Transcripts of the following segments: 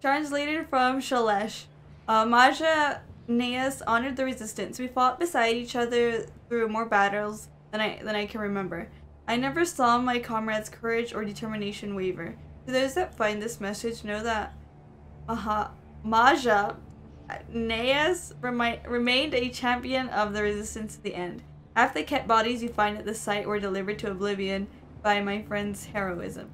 Translated from Shelesh. Uh, Maja Neas honored the resistance. We fought beside each other through more battles than I than I can remember. I never saw my comrades' courage or determination waver. To those that find this message, know that Maha, Maja Neas remi- remained a champion of the resistance to the end. Half the Kett bodies you find at the site were delivered to oblivion by my friend's heroism.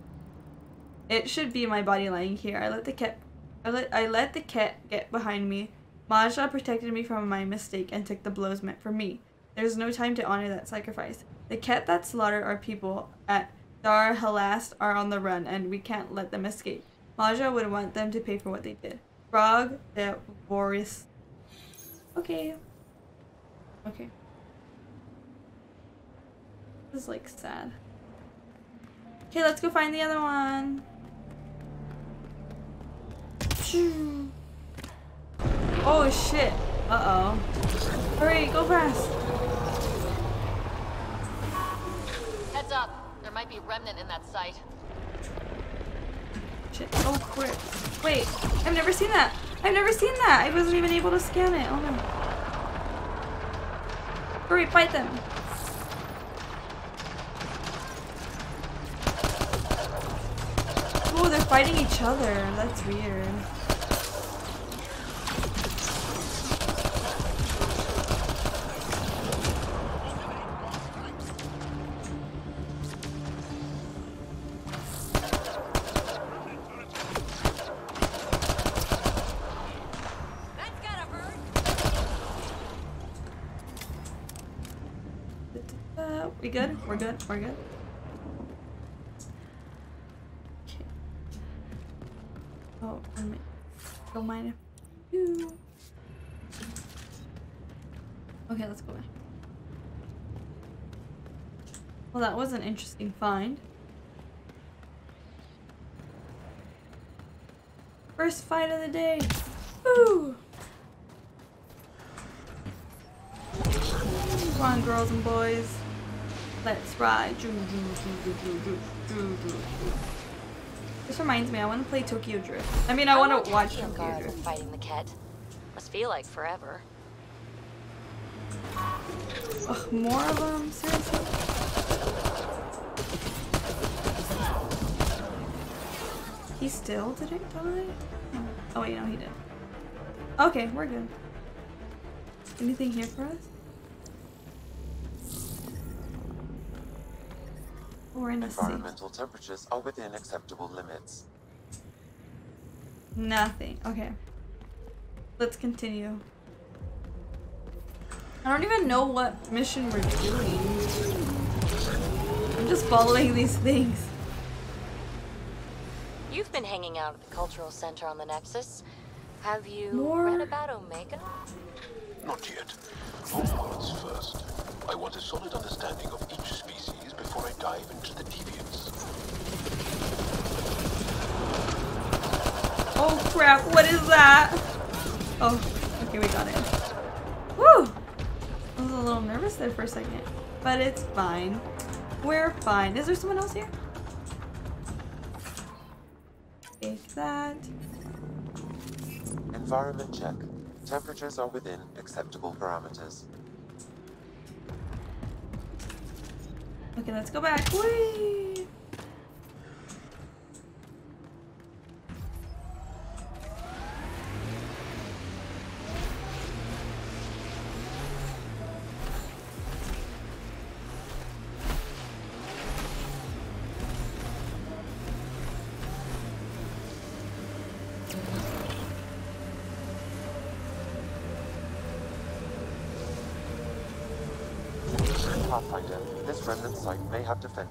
It should be my body lying here. I let the Kett I let I let the kett get behind me. Maja protected me from my mistake and took the blows meant for me. There's no time to honor that sacrifice. The kett that slaughtered our people at Dar Halast are on the run, and we can't let them escape. Maja would want them to pay for what they did. Frog de Boris. Okay. Okay. This is like sad. Okay, let's go find the other one. Oh shit. Uh oh. Hurry, go fast. Heads up. There might be remnant in that site. Shit. Oh, quick. Wait, I've never seen that. I've never seen that. I wasn't even able to scan it. Oh no. Hurry, fight them. Oh, they're fighting each other. That's weird. We're good? We're good? Okay. Oh, I you. Okay, let's go back. Well, that was an interesting find. First fight of the day. Woo! Come on, girls and boys. Let's ride. This reminds me, I want to play Tokyo Drift. I mean, I, I want to watch Tokyo, Tokyo Drift. Fighting the kett must feel like forever. Ugh, more of them? Seriously? He still didn't die? Oh wait, no, he did. Okay, we're good. Anything here for us? We're in a safe. Environmental temperatures are within acceptable limits. Nothing. Okay. Let's continue. I don't even know what mission we're doing. I'm just following these things. You've been hanging out at the cultural center on the Nexus. Have you More? read about Omega? Not yet. Onwards first. I want a solid understanding of each species before I dive into the deviants. Oh crap, what is that? Oh, okay, we got it. Woo! I was a little nervous there for a second, but it's fine. We're fine. Is there someone else here? Take that. Environment check. Temperatures are within acceptable parameters. Okay, let's go back. Whee!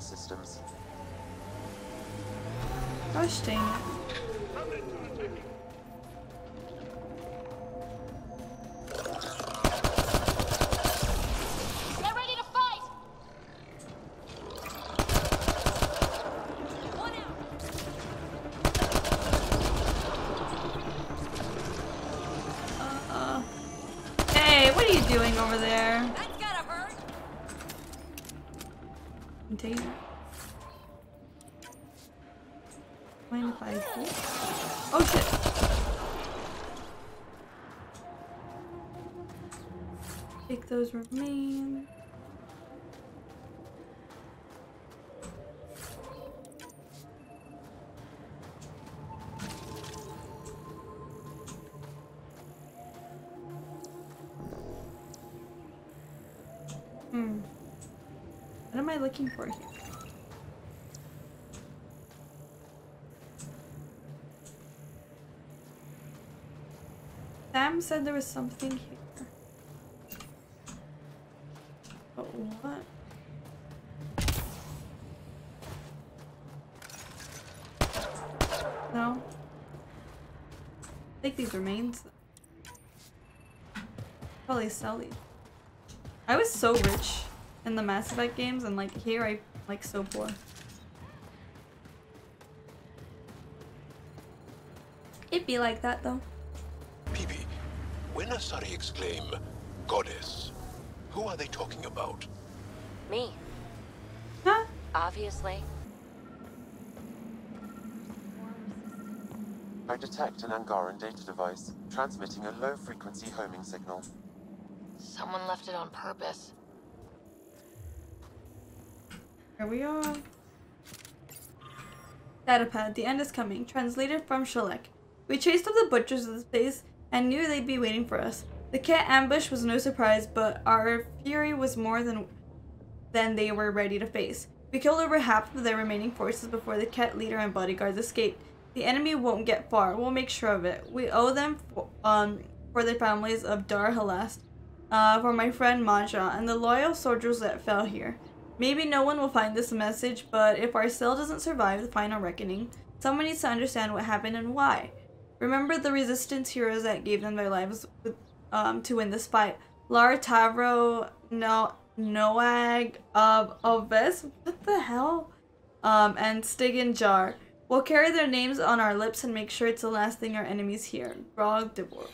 Systems. Gosh dang it. Container. Mind if I? Oh shit. Take those remains. Hmm. What am I looking for said there was something here. But what? No. Take these remains. Probably sell these. I was so rich in the Mass Effect games, and like here I like so poor. It'd be like that though. Peebee, when exclaim, Goddess, who are they talking about? Me, Huh? obviously. I detect an Angaran data device, transmitting a low-frequency homing signal. Someone left it on purpose. Here we are. Datapad, the end is coming. Translated from Shelesh. We chased up the butchers of this place and knew they'd be waiting for us. The kett ambush was no surprise, but our fury was more than than they were ready to face. We killed over half of their remaining forces before the kett leader and bodyguards escaped. The enemy won't get far. We'll make sure of it. We owe them for, um, for the families of Dar Halast, uh, for my friend Maja, and the loyal soldiers that fell here. Maybe no one will find this message, but if our cell doesn't survive the final reckoning, someone needs to understand what happened and why. Remember the resistance heroes that gave them their lives with, um, to win this fight. Lara Tavro, no, Noag, of Oves, what the hell? Um, and Stigan Jar. We'll carry their names on our lips and make sure it's the last thing our enemies hear. Grog Devor.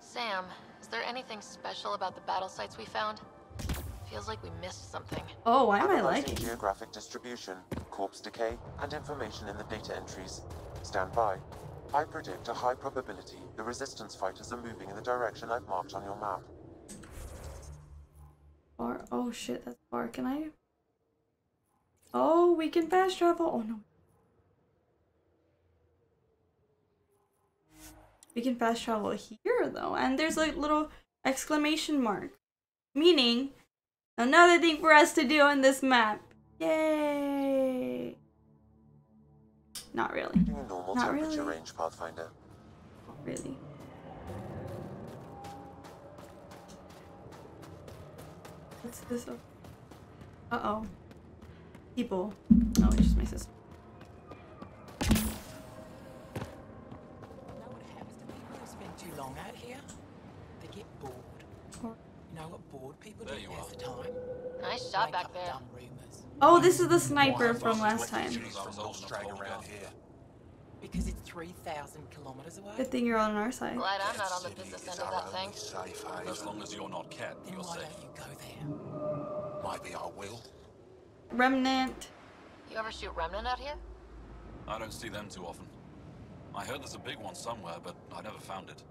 Sam, is there anything special about the battle sites we found? Feels like we missed something. Oh, why am I Analyzing liking? geographic distribution, corpse decay, and information in the data entries. Stand by. I predict a high probability the resistance fighters are moving in the direction I've marked on your map. Far. Oh shit, that's far. Can I? Oh, we can fast travel. Oh no. We can fast travel here though, and there's like little exclamation mark, meaning another thing for us to do on this map. Yay! Not really. Using a normal Not temperature really. range, Pathfinder. Not really. What's this? Uh oh. People. Oh, it's just my sister. know what happens to people who spend too long out here? They get bored. You know what bored people There do you to pass the time? Nice shot back up there. Dumb rumors. Oh, this is the sniper from last time. around here. Because it's 3,000 kilometers away? Good thing you're on our side. Glad I'm not on the business end of that thing. Safe As long as you're not kett, Then you're why safe. don't you go there? Maybe I will. Remnant. You ever shoot Remnant out here? I don't see them too often. I heard there's a big one somewhere, but I never found it.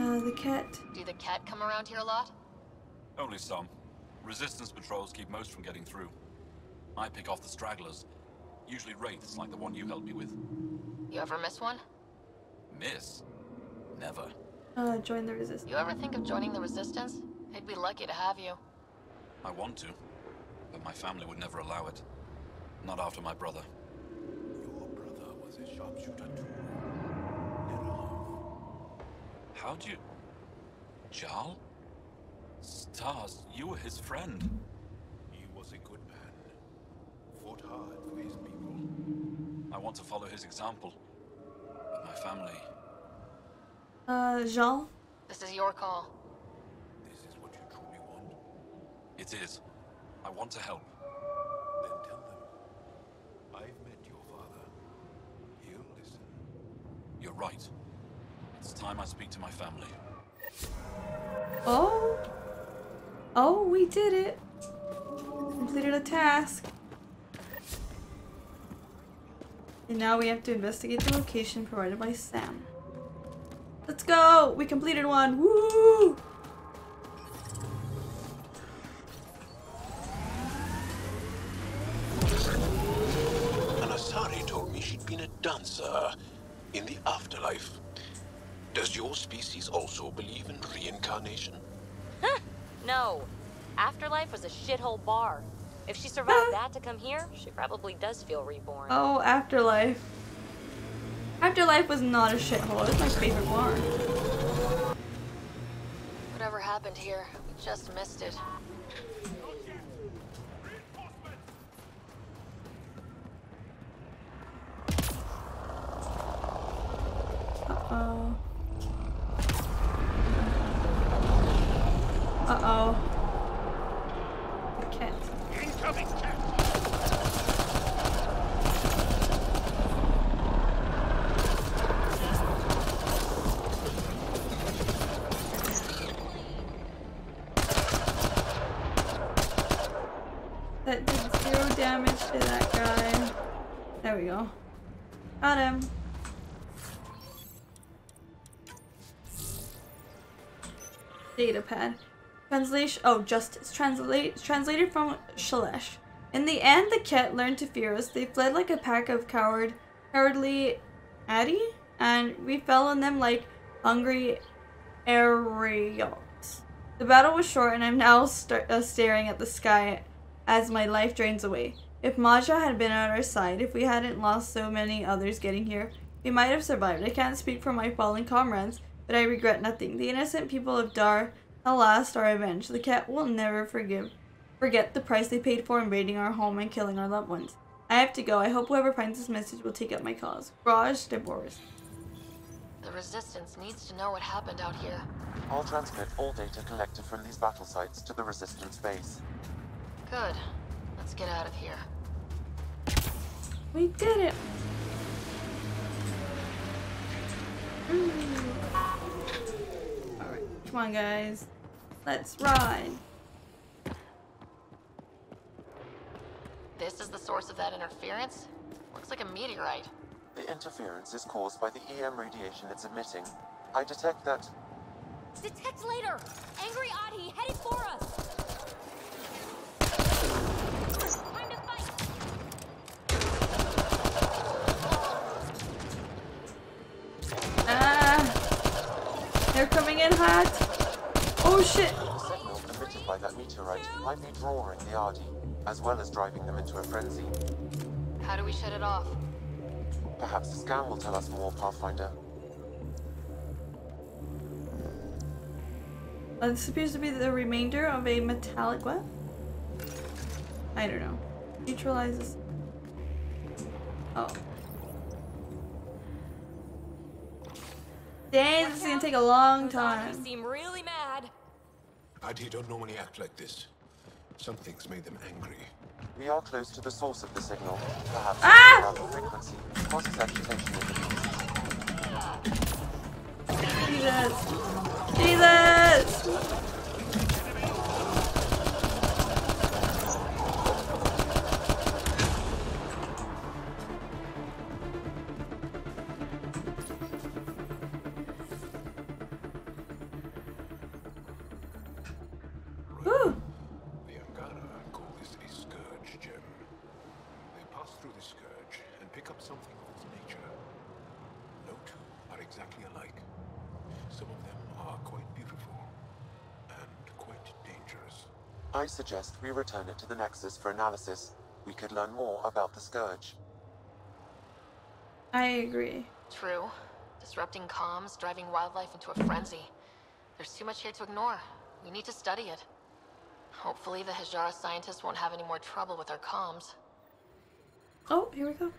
Uh, the kett. Do the kett come around here a lot? Only some. Resistance patrols keep most from getting through. I pick off the stragglers. Usually wraiths like the one you helped me with. You ever miss one? Miss? Never. Uh, join the resistance. You ever think of joining the Resistance? They'd be lucky to have you. I want to, but my family would never allow it. Not after my brother. Your brother was a sharpshooter too. Never How'd you... Jarl? Stars, you were his friend. He was a good man. Fought hard for his people. I want to follow his example. But my family... Uh, Jean. This is your call. This is what you truly want? It is. I want to help. Then tell them. I've met your father. He'll listen. You're right. It's time I speak to my family. Oh. Oh, we did it. Completed a task. And now we have to investigate the location provided by Sam. Let's go! We completed one! Woo! An asari told me she'd been a dancer in the afterlife. Does your species also believe in reincarnation? No. Afterlife was a shithole bar. If she survived ah. that to come here, she probably does feel reborn. Oh, Afterlife. Afterlife was not a shithole. It was my favorite bar. Whatever happened here, we just missed it. Translation. Oh, justice. Translate. Translated from Shelesh. In the end, the kett learned to fear us. They fled like a pack of coward, cowardly adhi, and we fell on them like hungry Ariels. The battle was short, and I'm now st- uh, staring at the sky as my life drains away. If Maja had been at our side, if we hadn't lost so many others getting here, we might have survived. I can't speak for my fallen comrades, but I regret nothing. The innocent people of Dar, alas, are revenge. The kett will never forgive, forget the price they paid for invading our home and killing our loved ones. I have to go. I hope whoever finds this message will take up my cause. Raj de Boris. The Resistance needs to know what happened out here. I'll transmit all data collected from these battle sites to the Resistance base. Good. Let's get out of here. We did it. Ooh. Alright, come on guys. Let's ride. This is the source of that interference? Looks like a meteorite. The interference is caused by the EM radiation it's emitting. I detect that Detect later! Angry adhi headed for us! Oh shit! the signal emitted by that meteorite might be drawing the adhi, as well as driving them into a frenzy. How do we shut it off? Perhaps the scan will tell us more, Pathfinder. Uh, this appears to be the remainder of a metallic what? I don't know. Neutralizes. Oh. Dang, this is gonna take a long Those adhi time. seem really mad. Adhi don't normally act like this. Something's made them angry. We are close to the source of the signal. Perhaps Ah! the frequency causes agitation in the. Jesus. Jesus! I suggest we return it to the Nexus for analysis. We could learn more about the Scourge. I agree. True. Disrupting comms, driving wildlife into a frenzy. There's too much here to ignore. We need to study it. Hopefully the Hajara scientists won't have any more trouble with our comms. Oh, here we go.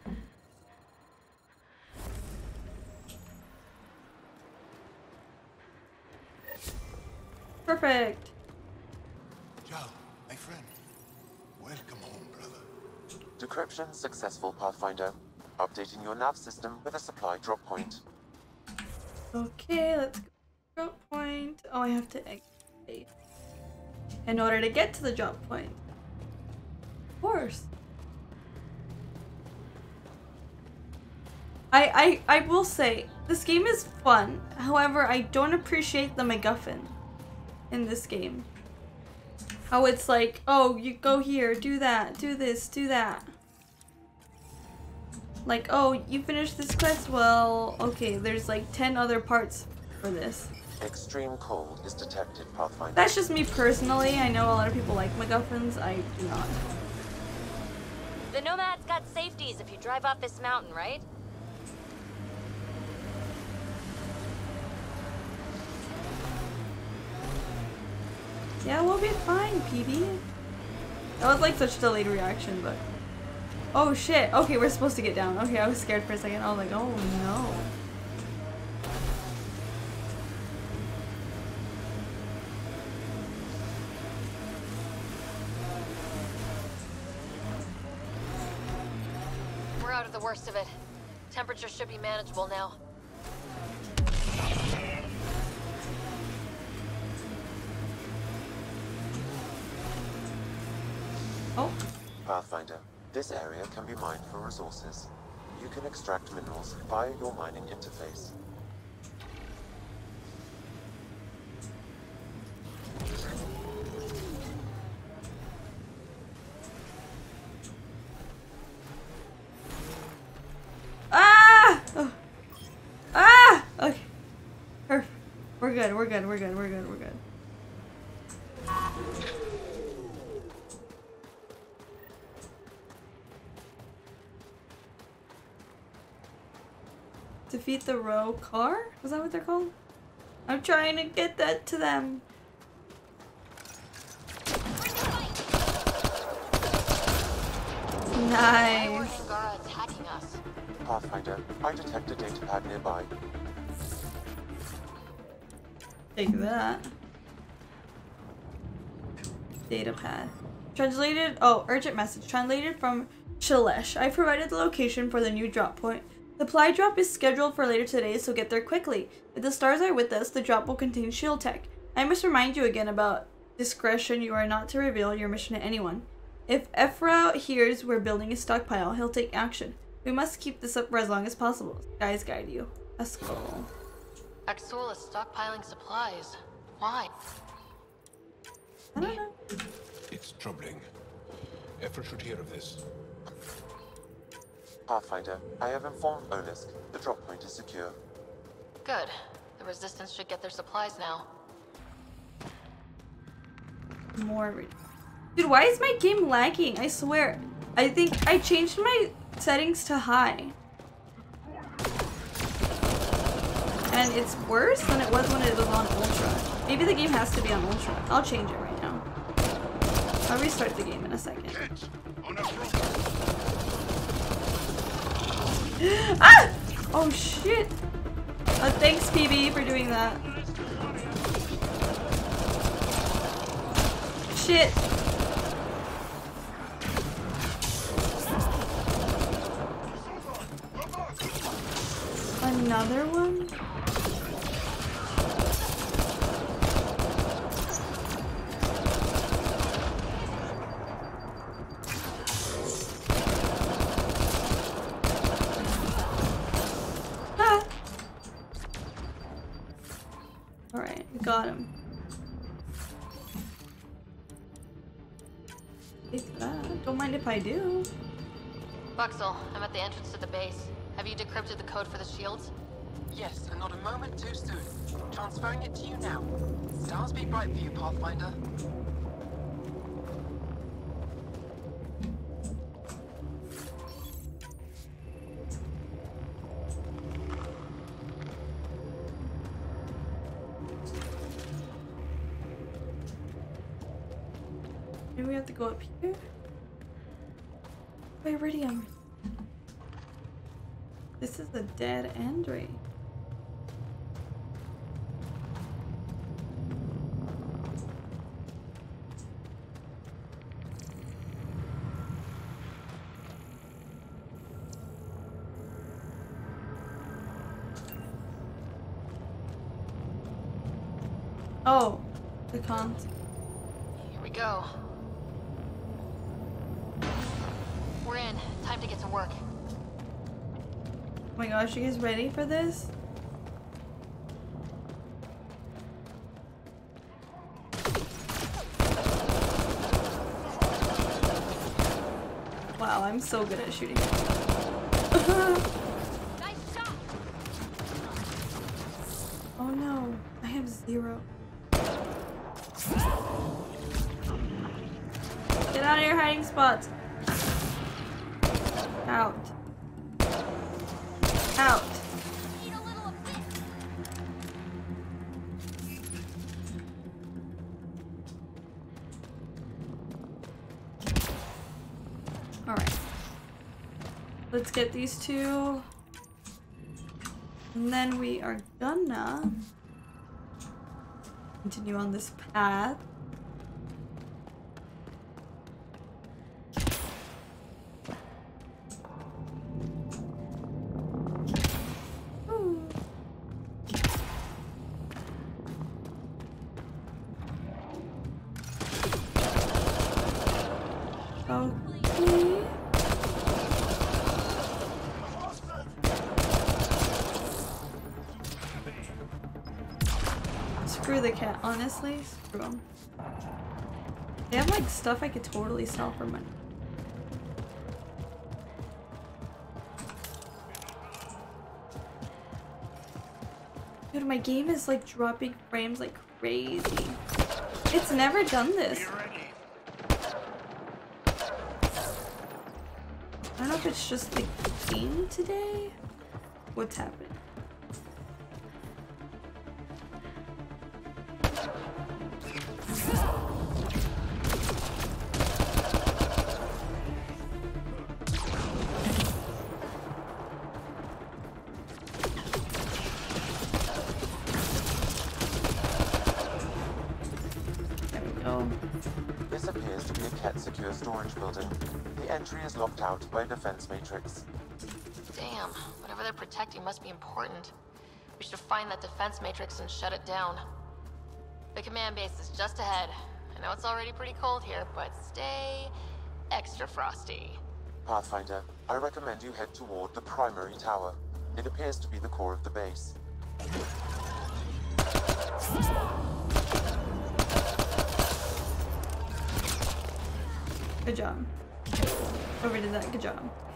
Perfect. Jaal, my friend. Welcome home, brother. Decryption successful, Pathfinder. Updating your nav system with a supply drop point. Okay, let's go. Drop point. Oh, I have to exit. In order to get to the drop point. Of course. I, I, I will say, this game is fun. However, I don't appreciate the MacGuffin in this game. How it's like, oh, you go here, do that, do this, do that. Like, oh, you finished this quest? Well, okay, there's like 10 other parts for this. Extreme cold is detected, Pathfinder. That's just me personally. I know a lot of people like MacGuffins. I do not. The Nomad's got safeties if you drive off this mountain, right? Yeah, we'll be fine, PB. That was like such a delayed reaction, but... Oh shit, okay, we're supposed to get down. Okay, I was scared for a second. I was like, oh no. We're out of the worst of it. Temperature should be manageable now. This area can be mined for resources. You can extract minerals via your mining interface. ah! Ah! Okay. Perfect. We're good, we're good, we're good, we're good, we're good. Defeat the Roekaar? Is that what they're called? I'm trying to get that to them. Nice. Angara attacking us? Pathfinder, I detect a datapad nearby. Take that. Data pad. Translated, oh, urgent message. Translated from Shelesh. I provided the location for the new drop point. Supply drop is scheduled for later today, so get there quickly. If the stars are with us, the drop will contain shield tech. I must remind you again about discretion. You are not to reveal your mission to anyone. If Evfra hears we're building a stockpile, he'll take action. We must keep this up for as long as possible. Guys guide you. Let's go. Akksul is stockpiling supplies. Why? I don't know. It's troubling. Evfra should hear of this. Pathfinder, I have informed Olisk. The drop point is secure. Good. The Resistance should get their supplies now. More. Dude, why is my game lagging? I swear. I think I changed my settings to high. And it's worse than it was when it was on ultra. Maybe the game has to be on ultra. I'll change it right now. I'll restart the game in a second. ah! Oh shit! Uh, thanks PB for doing that. Shit! Another one? Buxel, I'm at the entrance to the base. Have you decrypted the code for the shields? Yes, and not a moment too soon. Transferring it to you now. Stars be bright for you, Pathfinder. Iridium. This is a dead end right? You guys ready for this? Wow, I'm so good at shooting. oh no, I have zero. Get out of your hiding spots. Out. Out. Alright. Let's get these two. And then we are gonna continue on this path. Honestly. Screw them. They have like stuff I could totally sell for money. Dude, my game is like dropping frames like crazy. It's never done this. I don't know if it's just the game today. What's happening? Whatever must be important. We should find that defense matrix and shut it down. The command base is just ahead. I know it's already pretty cold here, but stay extra frosty. Pathfinder, I recommend you head toward the primary tower. It appears to be the core of the base. Good job. Whoever did that, good job.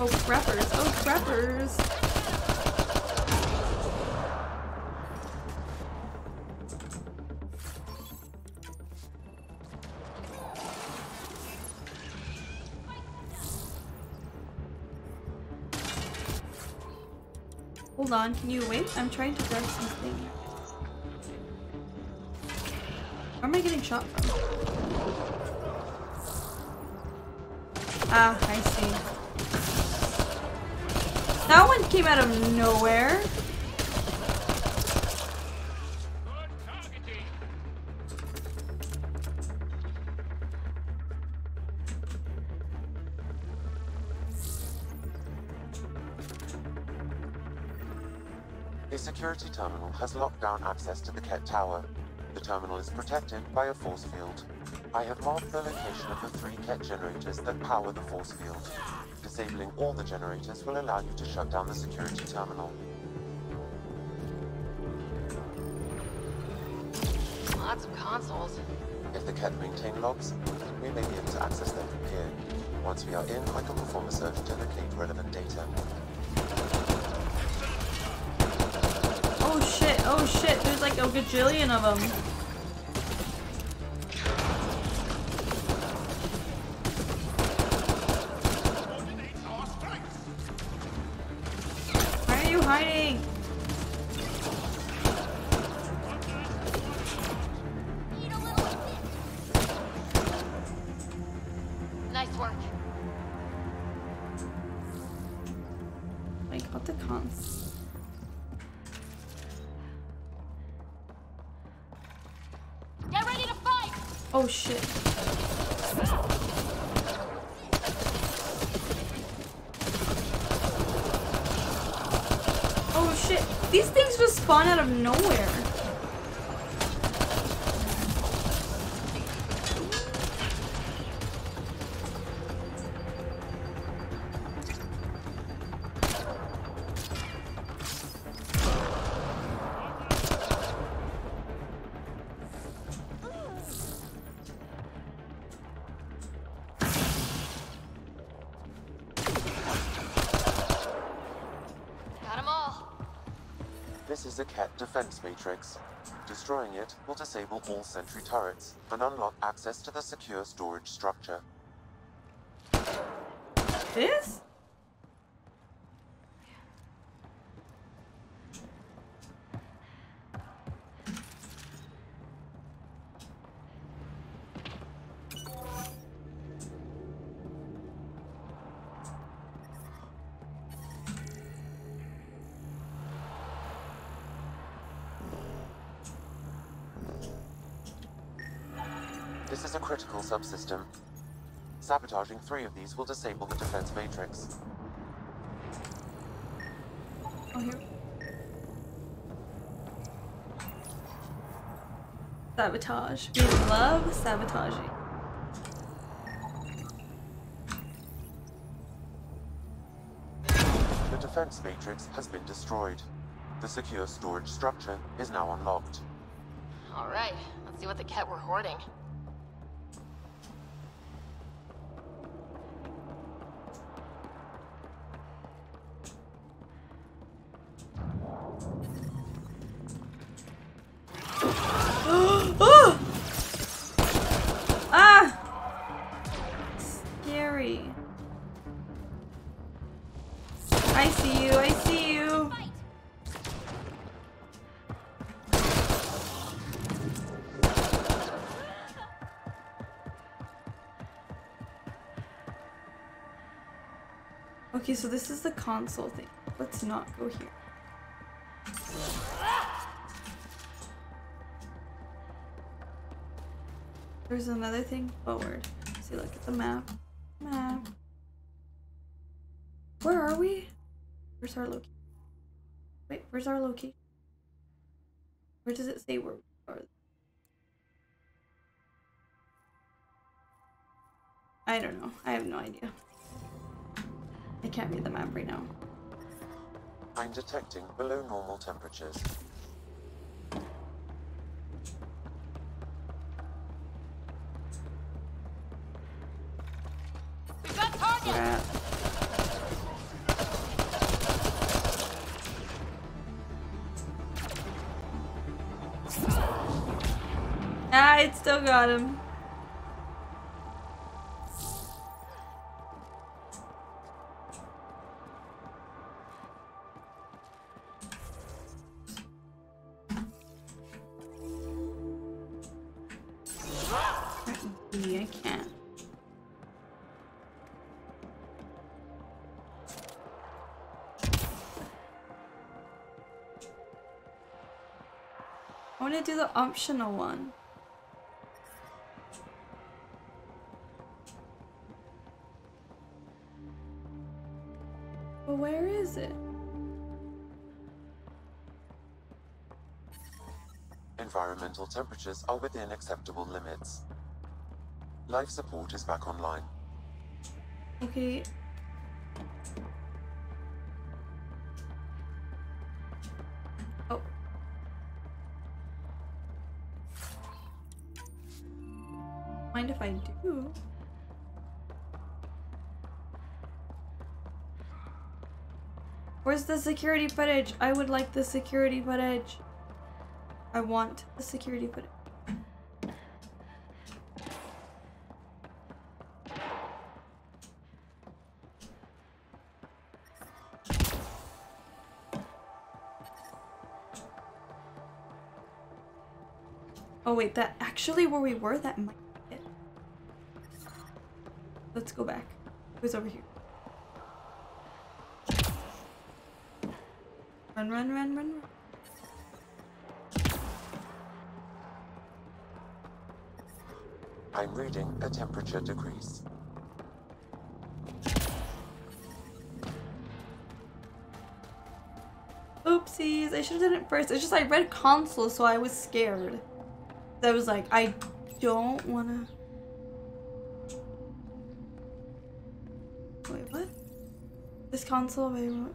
Oh, crappers. Oh, crappers. Hold on, can you wait? I'm trying to grab something. Where am I getting shot from? Ah, I see. That one came out of nowhere. A security terminal has locked down access to the Kett Tower. The terminal is protected by a force field. I have marked the location of the three Kett generators that power the force field. Disabling all the generators will allow you to shut down the security terminal. Lots of consoles. If the Kett maintain logs, we may be able to access them from here. Once we are in, I can perform a search to locate relevant data. Oh shit, oh shit, there's like a gajillion of them. Are? Nice work. Like, what the cons? Get ready to fight! Oh shit. Oh shit. These things just spawn out of nowhere. This is a kett defense matrix. Destroying it will disable all sentry turrets and unlock access to the secure storage structure. This? Sabotaging three of these will disable the defense matrix. Oh, here. Sabotage. We love sabotaging. The defense matrix has been destroyed. The secure storage structure is now unlocked. Alright, let's see what the kett we're hoarding. Okay, so this is the console thing. Let's not go here. There's another thing forward. See, look at the map. Map. Where are we? Where's our location? Wait, where's our location? Where does it say where we are? I don't know. I have no idea. I can't read the map right now. I'm detecting below normal temperatures. We've got targets! Crap. Ah, it still got him. I can't. I want to do the optional one. But where is it? Environmental temperatures are within acceptable limits. Life support is back online. Okay. Oh. Mind if I do? Where's the security footage? I would like the security footage. I want the security footage. Wait, that actually where we were, that might be it. Let's go back. Who's over here? Run, run, run, run, run. I'm reading a temperature decrease. Oopsies, I should have done it first. It's just I read console, so I was scared. I was like, I don't wanna. Wait, what? This console, wait, what?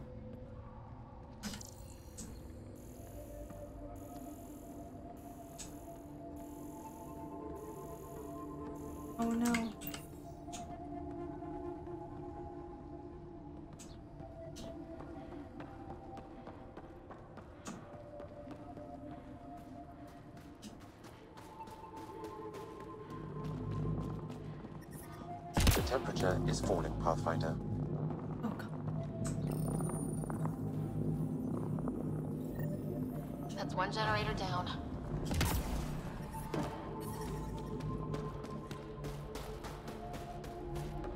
Oh no. Temperature is falling, Pathfinder. Oh god. That's one generator down.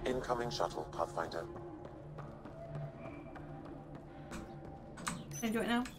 Incoming shuttle, Pathfinder. Can I do it now? No. No.